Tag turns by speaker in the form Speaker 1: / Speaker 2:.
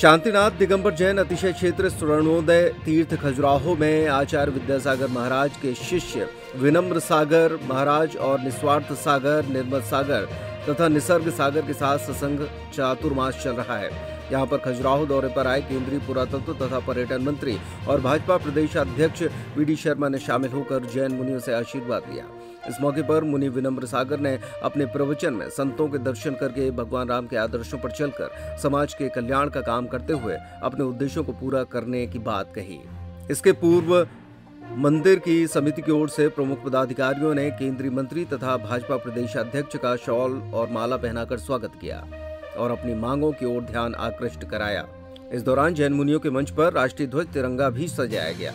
Speaker 1: शांतिनाथ दिगंबर जैन अतिशय क्षेत्र स्वर्णोदय तीर्थ खजुराहो में आचार्य विद्यासागर महाराज के शिष्य विनम्र सागर महाराज और निस्वार्थ सागर, निर्मल सागर तथा निसर्ग सागर के साथ ससंग चातुर्मास चल रहा है। यहाँ पर खजुराहो दौरे पर आए केंद्रीय पुरातत्व तथा पर्यटन मंत्री और भाजपा प्रदेश अध्यक्ष वीडी शर्मा ने शामिल होकर जैन मुनियों से आशीर्वाद लिया। इस मौके पर मुनि विनम्र सागर ने अपने प्रवचन में संतों के दर्शन करके भगवान राम के आदर्शों पर चलकर समाज के कल्याण का काम करते हुए अपने उद्देश्यों को पूरा करने की बात कही। इसके पूर्व मंदिर की समिति की ओर से प्रमुख पदाधिकारियों ने केंद्रीय मंत्री तथा भाजपा प्रदेश अध्यक्ष का शॉल और माला पहनाकर स्वागत किया। और अपनी मांगों की ओर ध्यान आकृष्ट कराया। इस दौरान जैन मुनियों के मंच पर राष्ट्रीय ध्वज तिरंगा भी सजाया गया।